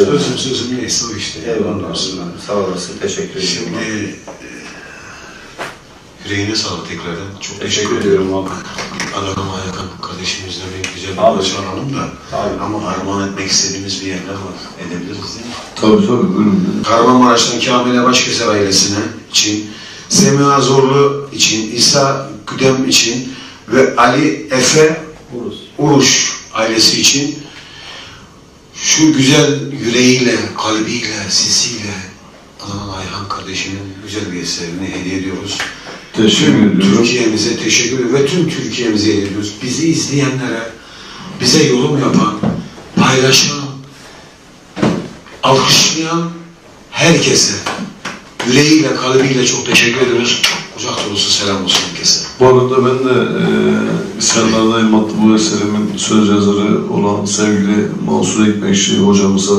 Evet. Özüm sözüm neyse o işte. Eyvallah. Sağ olasın. Teşekkür ederim. Şimdi e, yüreğine sağlık tekrardan. Çok Teşekkür teşekkür ediyorum abi. Adana Ayakan kardeşimizle bir güzel bir alalım da. Abi. Ama armağan etmek istediğimiz bir yerler var. Edebiliriz değil mi? Tabii tabii buyurun. Kahramanmaraş'tan Kamile Başkeser ailesine için, Semiha Zorlu için, İsa Güdem için ve Ali Efe Uruş ailesi için şu güzel yüreğiyle, kalbiyle, sesiyle Adnan Ayhan kardeşimin güzel bir eserini hediye ediyoruz. Teşekkür Tüm ediyorum. Türkiye'mize teşekkür ediyoruz ve tüm Türkiye'mize hediye ediyoruz. Bizi izleyenlere, bize yorum yapan, paylaşan, alkışlayan herkese yüreğiyle, kalbiyle çok teşekkür ediyoruz. Kucak dolusu selam olsun herkese. Bu arada ben de e, İsyanlardayım adlı bu eserimin söz yazarı olan sevgili Mansur Ekmekçi hocamıza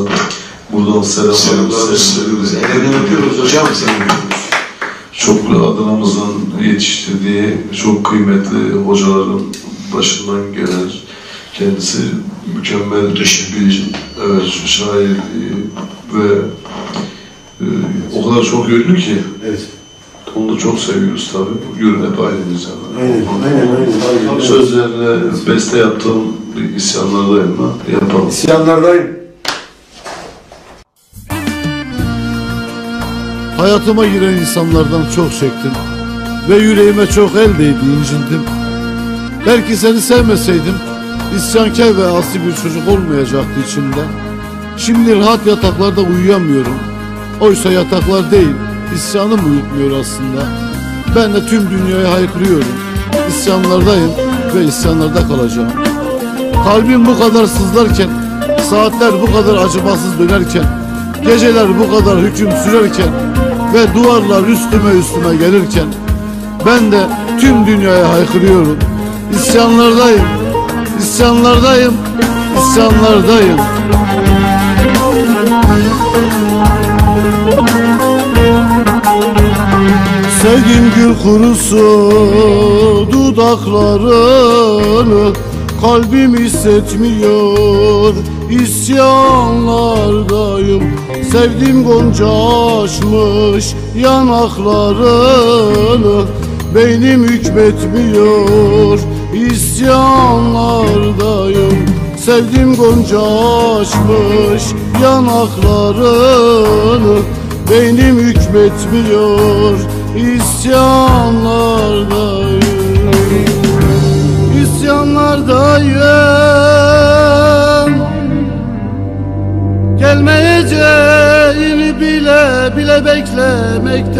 buradan selamlar Selamlarımızı. Ellerinden öpüyoruz hocam. Çok Adana'mızın yetiştirdiği çok kıymetli hocaların başından gelir. Kendisi mükemmel bir evet, şair e, ve e, o kadar çok yönlü ki Evet. Onu da çok seviyoruz tabii. Yürün hep ailemiz yani. Aynen, aynen, aynen. aynen. Sözlerine beste yaptığım bir isyanlardayım ben. Yapalım. İsyanlardayım. Hayatıma giren insanlardan çok çektim Ve yüreğime çok el değdi incindim Belki seni sevmeseydim isyankar ve asi bir çocuk olmayacaktı içimde Şimdi rahat yataklarda uyuyamıyorum Oysa yataklar değil isyanım uyutmuyor aslında? Ben de tüm dünyaya haykırıyorum. İsyanlardayım ve isyanlarda kalacağım. Kalbim bu kadar sızlarken Saatler bu kadar acımasız dönerken Geceler bu kadar hüküm sürerken Ve duvarlar üstüme üstüme gelirken Ben de tüm dünyaya haykırıyorum. İsyanlardayım İsyanlardayım İsyanlardayım Sevdim gül kurusu dudaklarını Kalbim hissetmiyor. İsyanlardayım Sevdim gonca açmış yanaklarını Beynim hükmetmiyor. İsyanlardayım Sevdim gonca açmış yanaklarını Beynim hükmetmiyor isyanlardayım. İsyanlardayım. Gelmeyeceğini bile bile beklemekteyim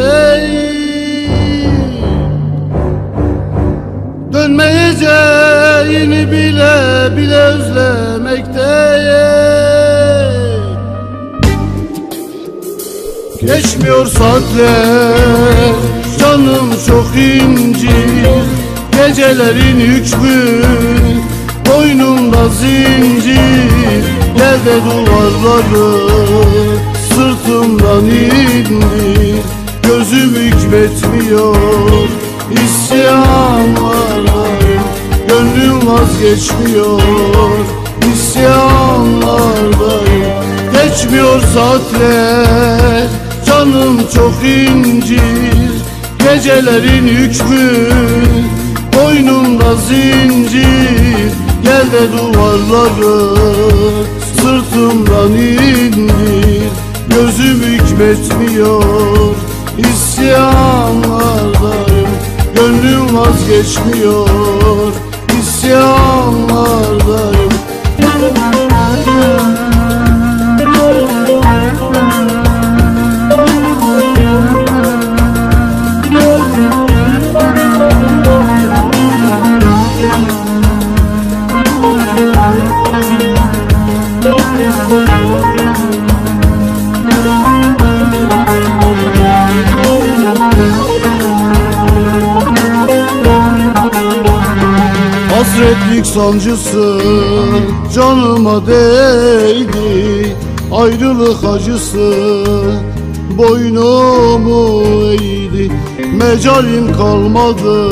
Geçmiyor saatler. Canım çok incir Gecelerin hükmü Boynumda zincir Gel de duvarları? Sırtımdan indir Gözüm hükmetmiyor. İsyanlardayım Gönlüm vazgeçmiyor. İsyanlardayım Geçmiyor saatler çok incir Gecelerin hükmü Boynumda zincir Gel de duvarları Sırtımdan indir. Gözüm hükmetmiyor İsyanlardayım Gönlüm vazgeçmiyor. İsyanlardayım sancısı canıma değdi Ayrılık acısı boynumu eğdi Mecalim kalmadı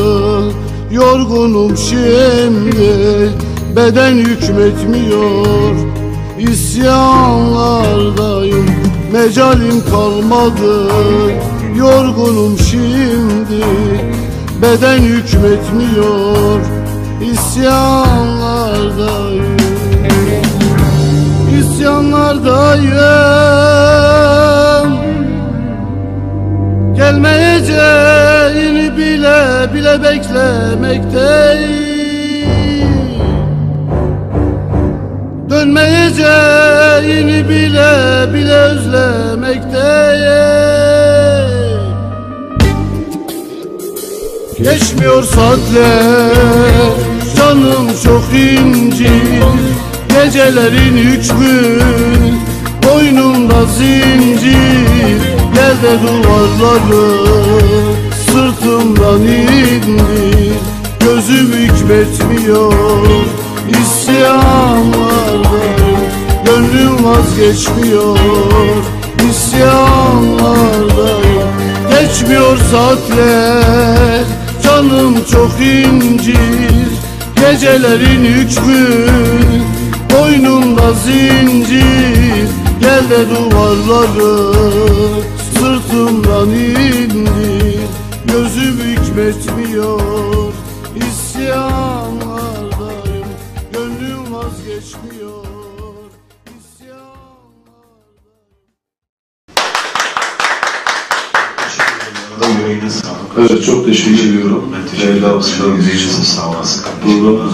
yorgunum şimdi Beden hükmetmiyor isyanlarda Mecalim kalmadı Yorgunum şimdi Beden hükmetmiyor İsyanlardayım. İsyanlardayım. Gelmeyeceğini bile bile beklemekteyim. Dönmeyeceğini bile bile özlemekteyim. Geçmiyor saatler Canım çok incir Gecelerin hükmü Boynumda zincir. Gel de duvarları Sırtımdan indir. Gözüm hükmetmiyor İsyanlardayım Gönlüm vazgeçmiyor İsyanlardayım Geçmiyor saatler Canım çok incir Gecelerin hükmü Boynumda zincir Gel de duvarları Sırtımdan indir. Gözüm hükmetmiyor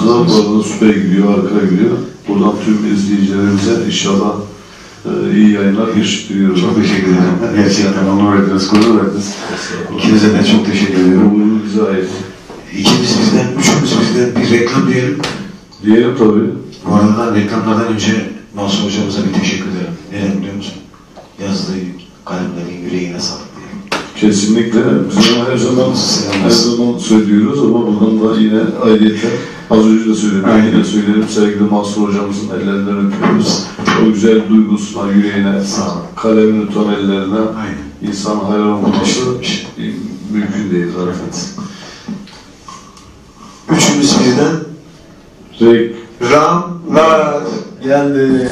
da bu arada süper gidiyor, harika gidiyor. Buradan tüm izleyicilerimize inşallah e, iyi yayınlar diliyoruz. Çok teşekkür ederim. Gerçekten onur ettiniz, gurur verdiniz. İkinize de çok teşekkür ediyorum. Bugün bize ait. İkimiz bizden, üçümüz bizden bir reklam diyelim. Diyelim tabii. Bu arada reklamlardan önce Mansur hocamıza bir teşekkür ederim. Neden biliyor musun? Yazdığı kalemlerin yüreğine sağlık. Kesinlikle. Biz her zaman, her zaman söylüyoruz ama buradan da yine ayrıyeten az önce de söyledim. Aynen. Yine söyleyelim sevgili Mansur hocamızın ellerinden öpüyoruz. O güzel duygusuna, yüreğine, kalemini tutan ellerine Aynen. insan hayran olması mümkün değil zaten. Üçümüz birden Rek Ramlar Geldi